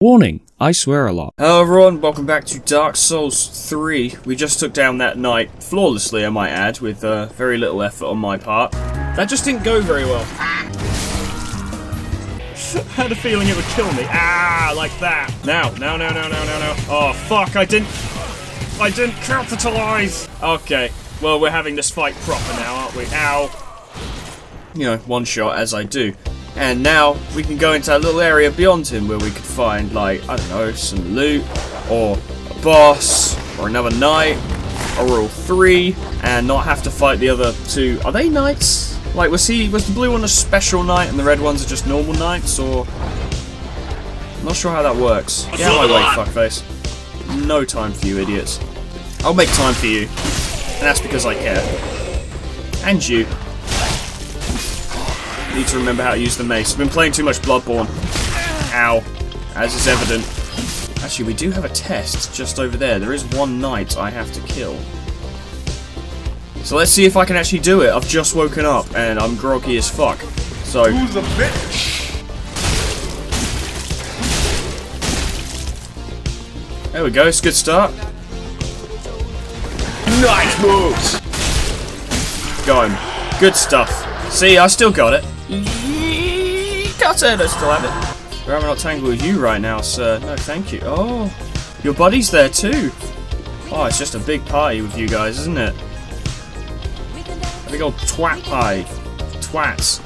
Warning, I swear a lot. Hello everyone, welcome back to Dark Souls 3. We just took down that knight, flawlessly I might add, with uh, very little effort on my part. That just didn't go very well. Had a feeling it would kill me. Ah, like that. Now, now, now, now, now, now, now. Oh, fuck, I didn't... I didn't capitalize! Okay, well, we're having this fight proper now, aren't we? Ow. You know, one shot as I do. And now we can go into that little area beyond him where we could find, like, I don't know, some loot, or a boss, or another knight, or all three, and not have to fight the other two. Are they knights? Like, was he, was the blue one a special knight and the red ones are just normal knights, or... I'm not sure how that works. Get out of my way, fuckface. No time for you, idiots. I'll make time for you. And that's because I care. And you. Need to remember how to use the mace. I've been playing too much Bloodborne. Ow. As is evident. Actually, we do have a test just over there. There is one knight I have to kill. So let's see if I can actually do it. I've just woken up and I'm groggy as fuck. So. Who's a bitch? There we go. It's a good start. Nice moves. Going. Good stuff. See, I still got it. Got it. I still have it. We're not tangled with you right now, sir. No, thank you. Oh, your buddy's there too. Oh, it's just a big party with you guys, isn't it? A big old twat pie. Twats.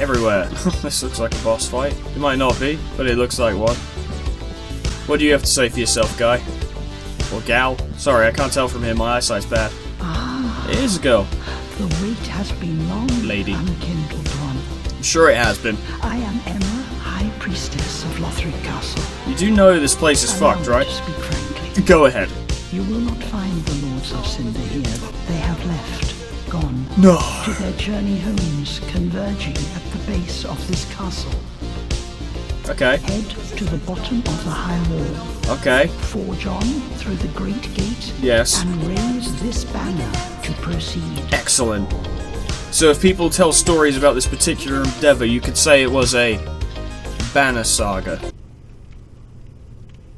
Everywhere. this looks like a boss fight. It might not be, but it looks like one. What do you have to say for yourself, guy? Or gal? Sorry, I can't tell from here. My eyesight's bad. Ah, It is a girl. the wait has been long, Lady. unkindled one. I'm sure it has been. I am Emma, High Priestess of Lothric Castle. You do know this place is Allow fucked, right? Speak frankly, Go ahead. you will not find the Lords of Cinder here. They have left, gone No. to their journey homes, converging at the base of this castle. Okay. Head to the bottom of the high wall, Okay. forge on through the great gate, Yes. and raise this banner to proceed. Excellent. So if people tell stories about this particular endeavor, you could say it was a banner saga.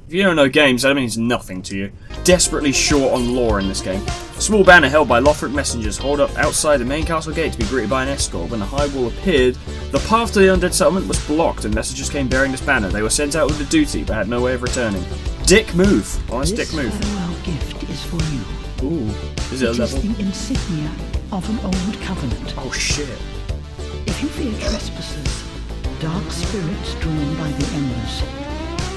If you don't know games, that means nothing to you. Desperately short on lore in this game. A small banner held by Lothric messengers hold up outside the main castle gate to be greeted by an escort. When the high wall appeared, the path to the undead settlement was blocked and messengers came bearing this banner. They were sent out with a duty, but had no way of returning. Dick move. Honest This dick move. gift is for you. Ooh. Is it a It is level? the insignia of an old covenant. Oh shit. If you fear trespassers, dark spirits drawn by the embers,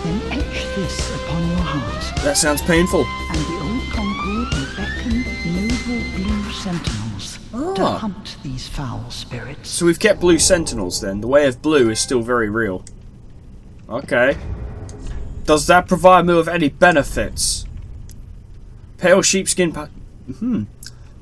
then etch this upon your heart, That sounds painful. and the old Concord will beckon noble blue sentinels to Ah. hunt these foul spirits. So we've kept blue sentinels then. The way of blue is still very real. Okay. Does that provide me with any benefits? Pale sheepskin pa- hmm.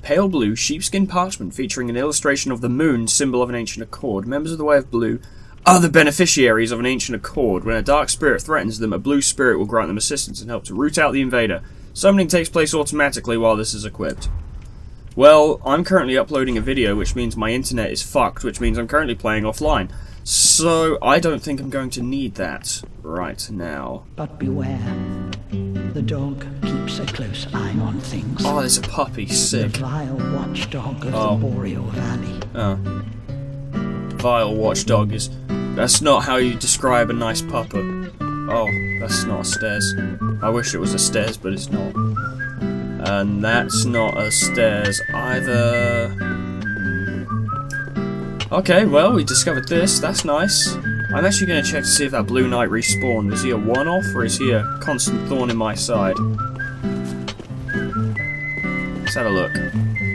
Pale blue sheepskin parchment featuring an illustration of the moon, symbol of an ancient accord. Members of the Way of Blue are the beneficiaries of an ancient accord. When a dark spirit threatens them, a blue spirit will grant them assistance and help to root out the invader. Summoning takes place automatically while this is equipped. Well, I'm currently uploading a video, which means my internet is fucked, which means I'm currently playing offline. So, I don't think I'm going to need that right now. But beware, the dog keeps a close eye on things. Oh, there's a puppy, the sick. vile watchdog of Oh. the Boreal Valley. Oh. Vile watchdog is... That's not how you describe a nice puppet. Oh, that's not a stairs. I wish it was a stairs, but it's not. And that's not a stairs either. Okay, well, we discovered this. That's nice. I'm actually going to check to see if that Blue Knight respawned. Is he a one-off, or is he a constant thorn in my side? Let's have a look.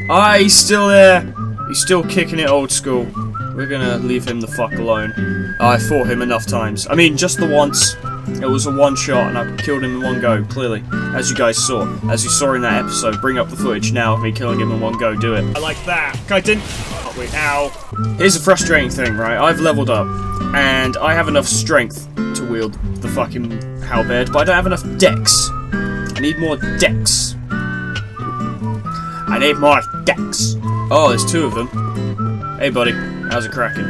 Ah, he's still there! He's still kicking it old school. We're gonna leave him the fuck alone. I fought him enough times. I mean, just the once. It was a one shot and I killed him in one go, clearly. As you guys saw. As you saw in that episode. Bring up the footage now of me killing him in one go. Do it. I like that. I didn't... Oh, wait, ow. Here's a frustrating thing, right? I've leveled up. And I have enough strength to wield the fucking halberd, but I don't have enough dex. I need more dex. I need more decks. Oh, there's two of them. Hey, buddy. How's it cracking?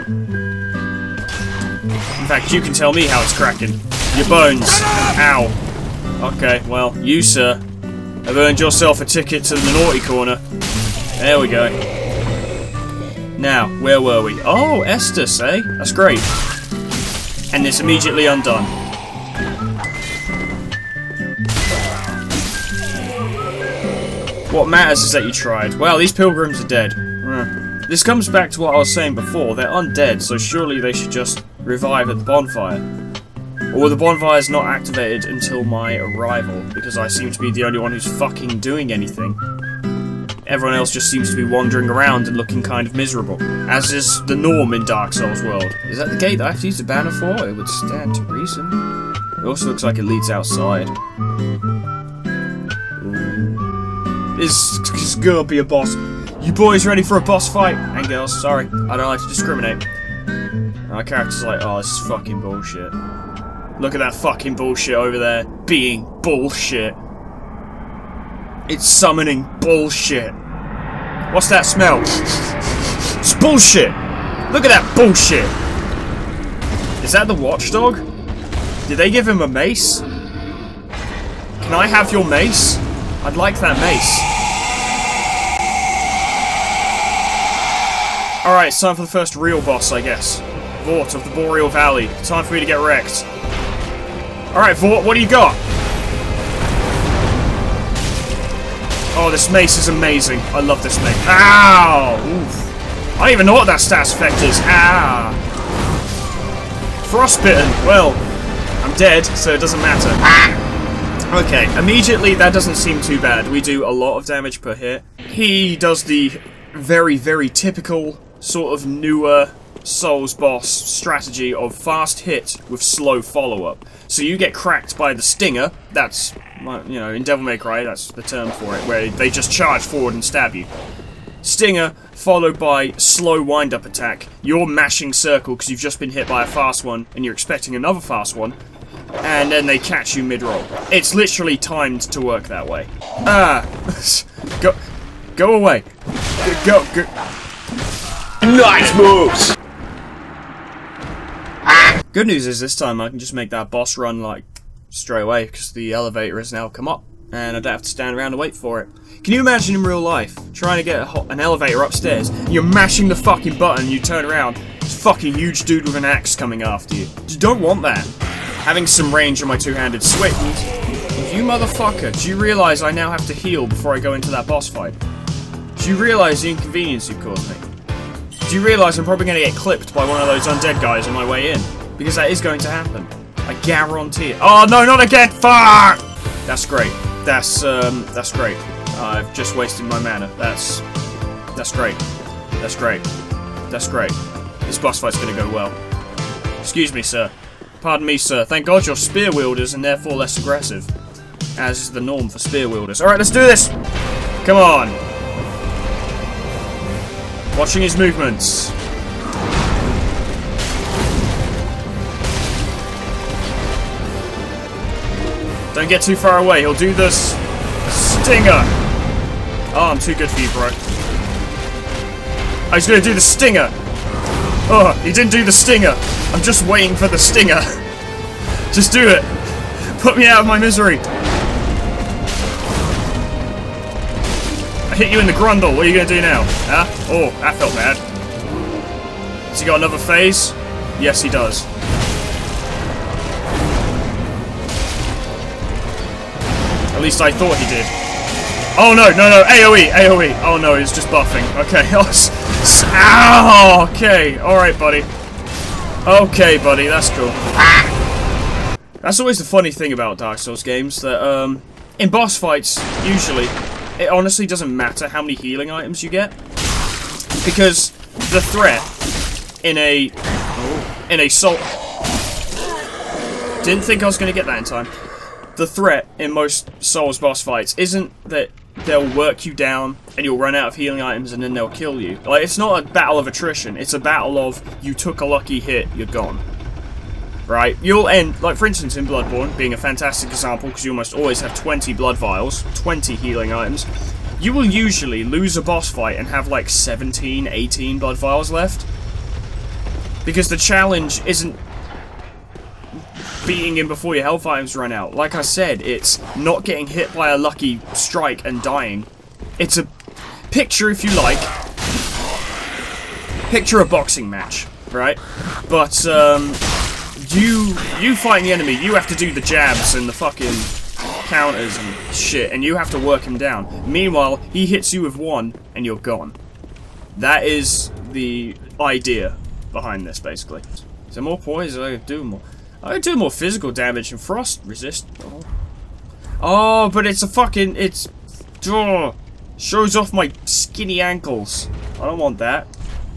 In fact, you can tell me how it's cracking. Your bones. Ow. Okay, well, you, sir, have earned yourself a ticket to the naughty corner. There we go. Now, where were we? Oh, Estus, eh? That's great. And it's immediately undone. What matters is that you tried. Well, these pilgrims are dead. Uh, This comes back to what I was saying before. They're undead, so surely they should just revive at the bonfire. Or the bonfire's not activated until my arrival, because I seem to be the only one who's fucking doing anything. Everyone else just seems to be wandering around and looking kind of miserable, as is the norm in Dark Souls world. Is that the gate that I have to use the banner for? It would stand to reason. It also looks like it leads outside. This is gonna be a boss. You boys ready for a boss fight? And girls, sorry, I don't like to discriminate. My character's like, oh, this is fucking bullshit. Look at that fucking bullshit over there. Being bullshit. It's summoning bullshit. What's that smell? It's bullshit. Look at that bullshit. Is that the watchdog? Did they give him a mace? Can I have your mace? I'd like that mace. Alright, it's time for the first real boss, I guess. Vordt of the Boreal Valley. Time for me to get wrecked. Alright, Vordt, what do you got? Oh, this mace is amazing. I love this mace. Ow! Oof. I don't even know what that stats effect is. Ah! Frostbitten. Well, I'm dead, so it doesn't matter. Ah! Okay, immediately that doesn't seem too bad. We do a lot of damage per hit. He does the very, very typical sort of newer Souls boss strategy of fast hit with slow follow-up. So you get cracked by the stinger, that's, you know, in Devil May Cry, that's the term for it, where they just charge forward and stab you. Stinger, followed by slow wind-up attack. You're mashing circle because you've just been hit by a fast one, and you're expecting another fast one, and then they catch you mid-roll. It's literally timed to work that way. Ah! go, go away. Go, go. Nice moves! Good news is this time I can just make that boss run like straight away because the elevator has now come up and I don't have to stand around and wait for it. Can you imagine in real life trying to get an elevator upstairs? You're mashing the fucking button, you turn around, this fucking huge dude with an axe coming after you. You don't want that. Having some range on my two-handed sword. You motherfucker, do you realise I now have to heal before I go into that boss fight? Do you realise the inconvenience you've caused me? Do you realise I'm probably going to get clipped by one of those undead guys on my way in? Because that is going to happen. I guarantee it. Oh, no, not again! Fuck! That's great. That's, um, that's great. I've just wasted my mana. That's, that's great. That's great. That's great. This boss fight's going to go well. Excuse me, sir. Pardon me, sir. Thank God you're spear wielders and therefore less aggressive. As is the norm for spear wielders. Alright, let's do this! Come on! Watching his movements. Don't get too far away. He'll do this stinger. Oh, I'm too good for you, bro. Oh, he's gonna do the stinger. Oh, he didn't do the stinger. I'm just waiting for the stinger. just do it. Put me out of my misery. I hit you in the grundle. What are you gonna do now? Huh? Oh, that felt bad. Has he got another phase? Yes, he does. At least I thought he did. Oh no, no, no, AoE, AoE. Oh no, he's just buffing. Okay, oh, Ow! Ah, okay, alright, buddy. Okay, buddy, that's cool. That's always the funny thing about Dark Souls games, that, um, in boss fights, usually, it honestly doesn't matter how many healing items you get. Because the threat in a, in a soul... Didn't think I was going to get that in time the threat in most Souls boss fights isn't that they'll work you down and you'll run out of healing items and then they'll kill you. Like, it's not a battle of attrition, it's a battle of you took a lucky hit, you're gone. Right? You'll end, like for instance in Bloodborne, being a fantastic example because you almost always have 20 blood vials, 20 healing items, you will usually lose a boss fight and have like 17, 18 blood vials left. Because the challenge isn't beating him before your health items run out. Like I said, it's not getting hit by a lucky strike and dying. It's a picture, if you like, picture a boxing match, right? But um, you you fighting the enemy, you have to do the jabs and the fucking counters and shit, and you have to work him down. Meanwhile, he hits you with one, and you're gone. That is the idea behind this, basically. There more poison? I do more. I do more physical damage and frost resist. Oh, but it's a fucking it's. Oh, shows off my skinny ankles. I don't want that.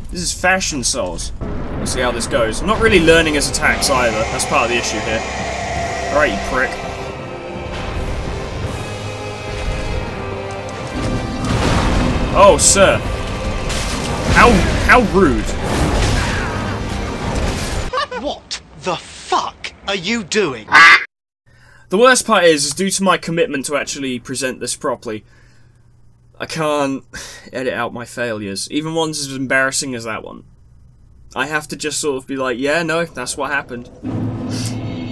This is fashion souls. We'll see how this goes. I'm not really learning his attacks either. That's part of the issue here. Alright, you prick. Oh, sir. How how rude. What the fuck are you doing? The worst part is, is due to my commitment to actually present this properly, I can't edit out my failures, even ones as embarrassing as that one. I have to just sort of be like, yeah, no, that's what happened.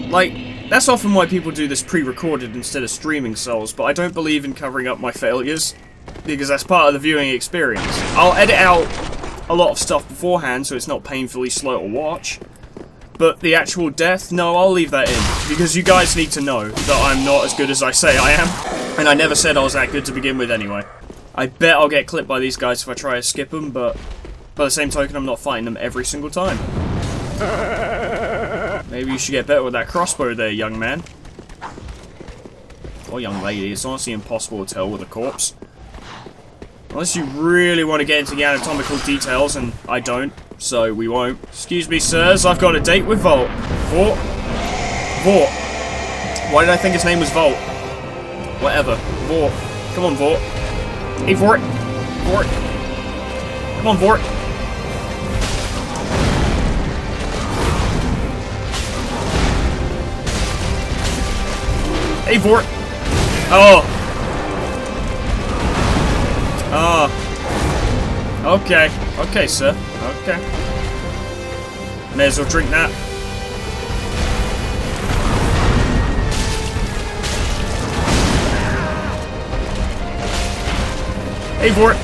Like, that's often why people do this pre-recorded instead of streaming souls, but I don't believe in covering up my failures, because that's part of the viewing experience. I'll edit out a lot of stuff beforehand so it's not painfully slow to watch, but the actual death, no, I'll leave that in, because you guys need to know that I'm not as good as I say I am, and I never said I was that good to begin with anyway. I bet I'll get clipped by these guys if I try to skip them, but by the same token, I'm not fighting them every single time. Maybe you should get better with that crossbow there, young man. Or young lady, it's honestly impossible to tell with a corpse. Unless you really want to get into the anatomical details, and I don't, so we won't. Excuse me, sirs, I've got a date with Volt. Vought? Vought. Why did I think his name was Volt? Whatever. Vought. Come on, Vought. Hey, Vordt. Vordt. Come on, Vordt. Hey, Vordt. Oh. Oh. Okay. Okay, sir. Okay. May as well drink that. Hey, Vordt.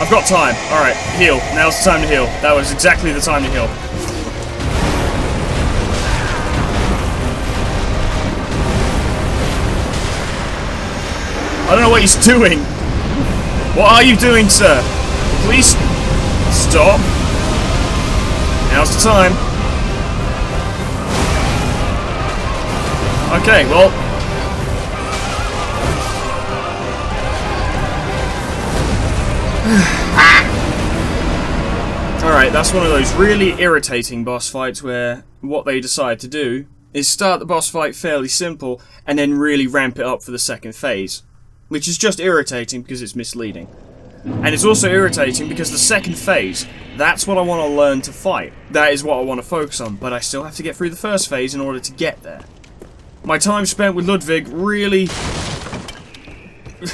I've got time. Alright, heal. Now's the time to heal. That was exactly the time to heal. I don't know what he's doing. What are you doing, sir? Please stop. Now's the time. Okay, well. Alright, that's one of those really irritating boss fights where what they decide to do is start the boss fight fairly simple and then really ramp it up for the second phase. Which is just irritating because it's misleading. And it's also irritating because the second phase, that's what I want to learn to fight. That is what I want to focus on, but I still have to get through the first phase in order to get there. My time spent with Ludwig really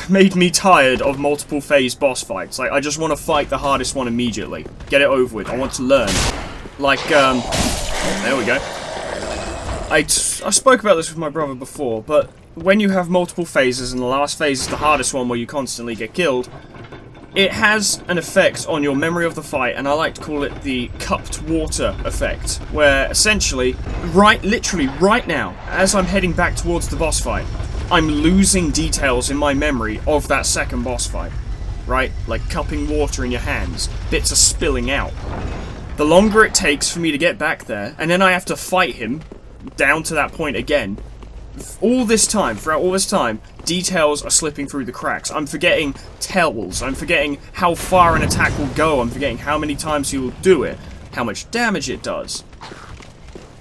made me tired of multiple phase boss fights. Like, I just want to fight the hardest one immediately. Get it over with. I want to learn. Like, um... There we go. I, I spoke about this with my brother before, but when you have multiple phases and the last phase is the hardest one where you constantly get killed, it has an effect on your memory of the fight, and I like to call it the cupped water effect, where essentially, right, literally right now, as I'm heading back towards the boss fight, I'm losing details in my memory of that second boss fight, right? Like cupping water in your hands, bits are spilling out. The longer it takes for me to get back there, and then I have to fight him down to that point again, all this time, throughout all this time, details are slipping through the cracks. I'm forgetting tells. I'm forgetting how far an attack will go. I'm forgetting how many times he will do it. How much damage it does.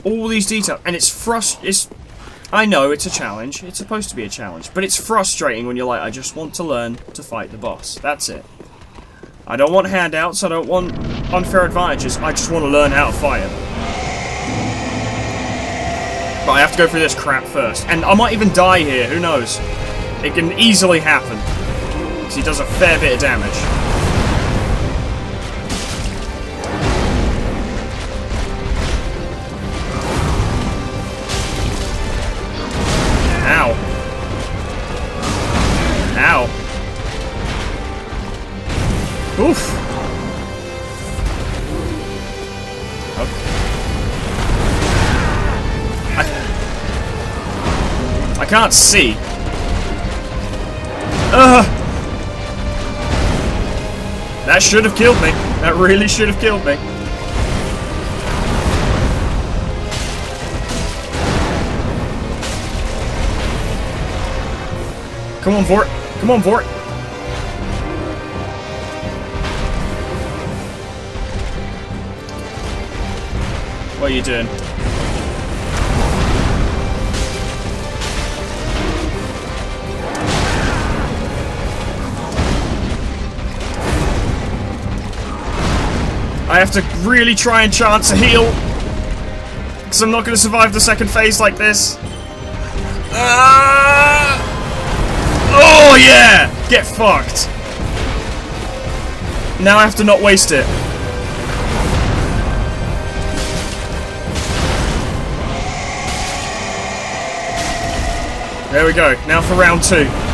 All these details. And it's frust... It's... I know it's a challenge. It's supposed to be a challenge. But it's frustrating when you're like, I just want to learn to fight the boss. That's it. I don't want handouts. I don't want unfair advantages. I just want to learn how to fight him. But I have to go through this crap first. And I might even die here, who knows? It can easily happen. Because he does a fair bit of damage. Can't see. Ugh. That should have killed me. That really should have killed me. Come on, Vordt. Come on, Vordt. What are you doing? I have to really try and chance a heal. Because I'm not going to survive the second phase like this. Ah! Oh, yeah! Get fucked. Now I have to not waste it. There we go. Now for round two.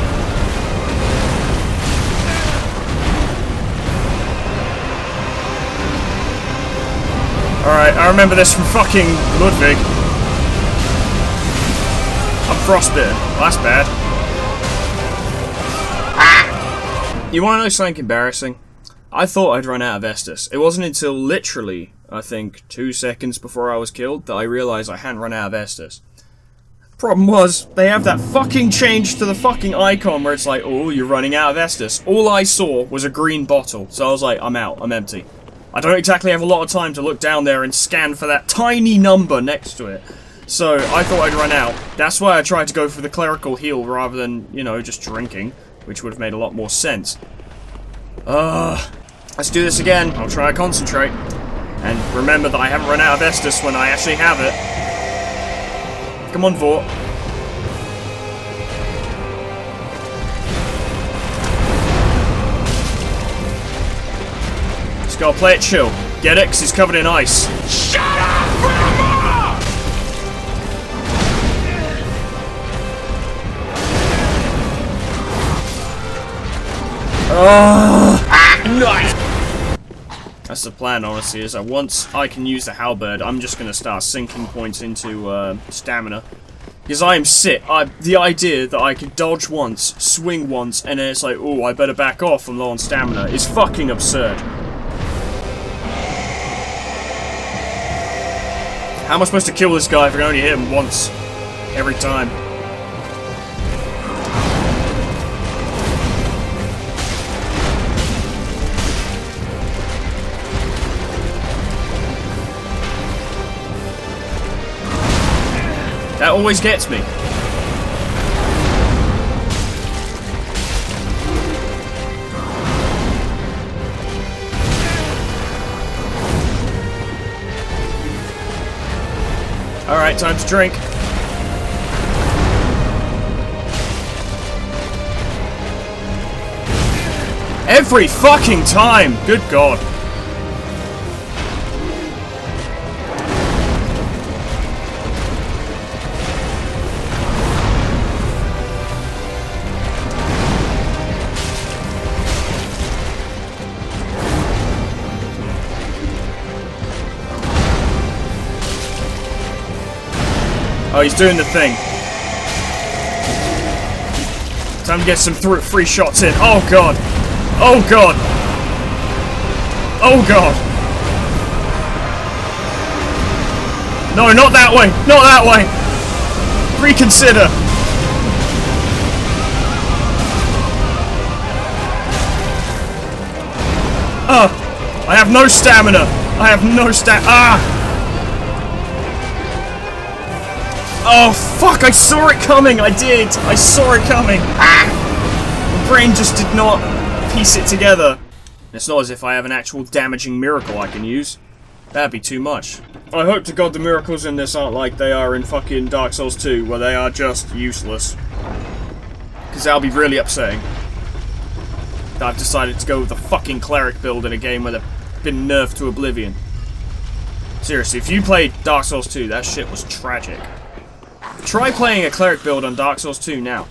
Alright, I remember this from fucking Ludwig. I'm frostbitten. Well, that's bad. You wanna know something embarrassing? I thought I'd run out of Estus. It wasn't until literally, I think, two seconds before I was killed that I realised I hadn't run out of Estus. Problem was, they have that fucking change to the fucking icon where it's like, oh, you're running out of Estus. All I saw was a green bottle, so I was like, I'm out, I'm empty. I don't exactly have a lot of time to look down there and scan for that tiny number next to it. So, I thought I'd run out. That's why I tried to go for the clerical heal rather than, you know, just drinking, which would have made a lot more sense. Uh, let's do this again. I'll try to concentrate. And remember that I haven't run out of Estus when I actually have it. Come on, Vordt. Just gotta play it chill. Get it? Because he's covered in ice. Shut up, Grandma! Nice! That's the plan, honestly, is that once I can use the halberd, I'm just gonna start sinking points into uh, stamina. Because I am sick. I, the idea that I could dodge once, swing once, and then it's like, oh, I better back off, I'm low on stamina, is fucking absurd. How am I supposed to kill this guy if I can only hit him once? Every time. That always gets me. Time to drink. Every fucking time! Good god. He's doing the thing. Time to get some free shots in. Oh god. Oh god. Oh god. No, not that way. Not that way. Reconsider. Oh, I have no stamina. I have no sta- Ah! Oh, fuck, I saw it coming, I did! I saw it coming! My brain just did not piece it together. It's not as if I have an actual damaging miracle I can use. That'd be too much. I hope to god the miracles in this aren't like they are in fucking Dark Souls 2, where they are just useless. Because that'll be really upsetting. that I've decided to go with the fucking cleric build in a game where they've been nerfed to oblivion. Seriously, if you played Dark Souls 2, that shit was tragic. Try playing a cleric build on Dark Souls 2 now.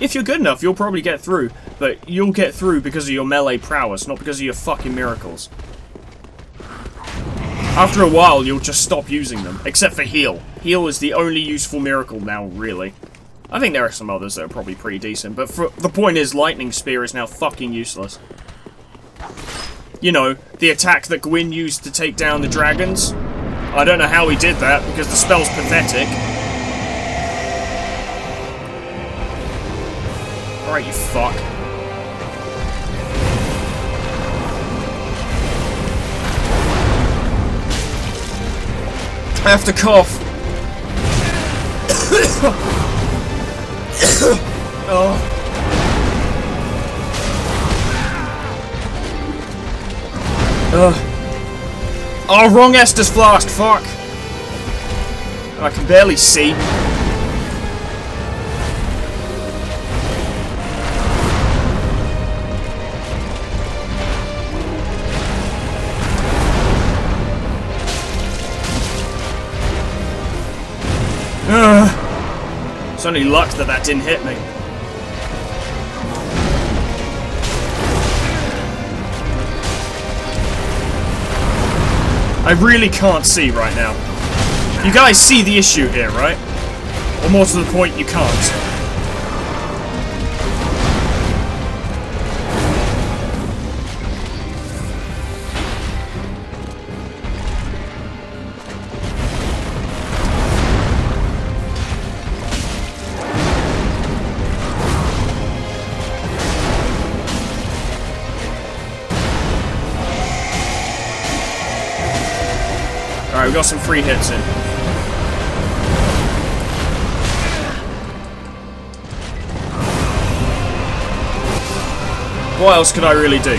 If you're good enough, you'll probably get through, but you'll get through because of your melee prowess, not because of your fucking miracles. After a while, you'll just stop using them, except for heal. Heal is the only useful miracle now, really. I think there are some others that are probably pretty decent, but for, the point is, Lightning Spear is now fucking useless. You know, the attack that Gwyn used to take down the dragons. I don't know how he did that, because the spell's pathetic. Alright, you fuck. I have to cough. oh. Ugh. Oh, wrong Estus Flask, fuck. I can barely see. It's only luck that that didn't hit me. I really can't see right now. You guys see the issue here, right? Or more to the point, you can't. Got some free hits in. What else could I really do?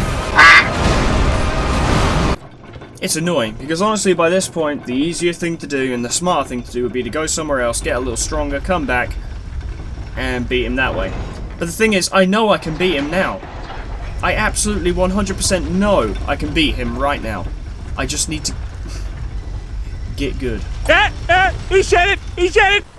It's annoying, because honestly by this point, the easier thing to do and the smarter thing to do would be to go somewhere else, get a little stronger, come back, and beat him that way. But the thing is, I know I can beat him now. I absolutely 100% know I can beat him right now. I just need to get good. Ah, ah, he said it! He said it!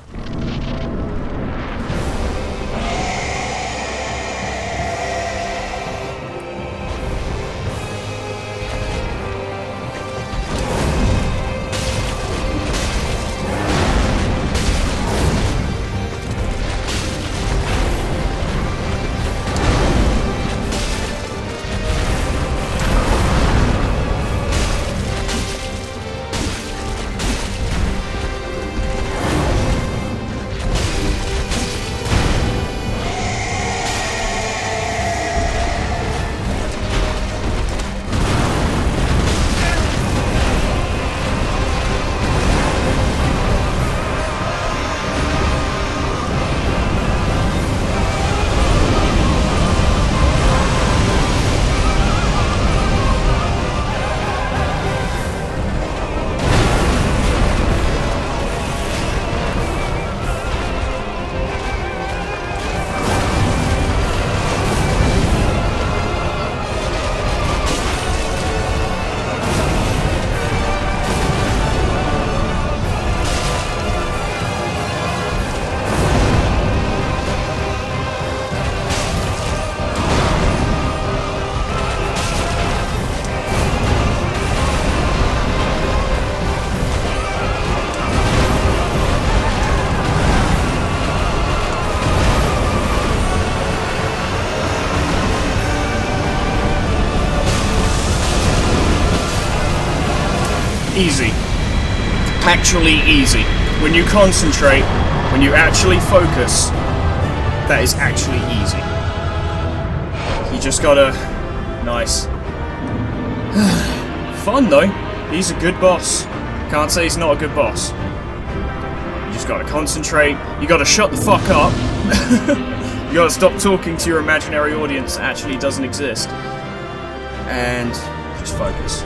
Actually easy. When you concentrate, when you actually focus, that is actually easy. You just gotta... Nice. Fun though. He's a good boss. Can't say he's not a good boss. You just gotta concentrate. You gotta shut the fuck up. you gotta stop talking to your imaginary audience that actually doesn't exist. And just focus.